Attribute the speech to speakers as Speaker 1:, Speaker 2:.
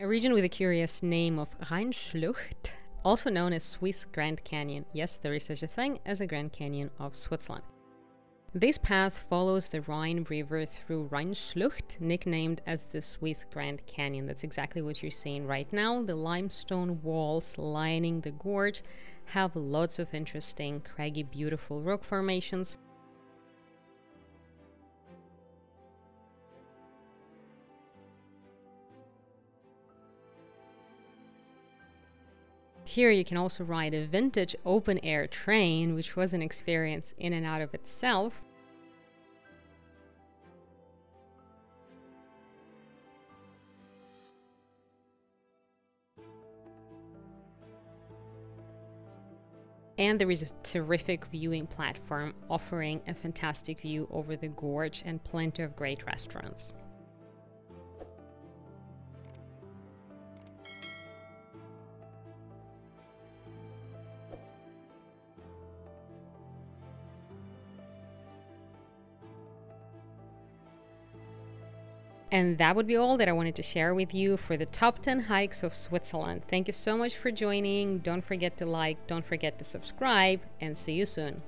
Speaker 1: A region with a curious name of Rheinschlucht, also known as Swiss Grand Canyon. Yes, there is such a thing as a Grand Canyon of Switzerland. This path follows the Rhine River through Rheinschlucht, nicknamed as the Swiss Grand Canyon. That's exactly what you're seeing right now. The limestone walls lining the gorge have lots of interesting, craggy, beautiful rock formations. Here you can also ride a vintage open air train, which was an experience in and out of itself. And there is a terrific viewing platform offering a fantastic view over the gorge and plenty of great restaurants. And that would be all that I wanted to share with you for the top 10 hikes of Switzerland. Thank you so much for joining. Don't forget to like, don't forget to subscribe, and see you soon.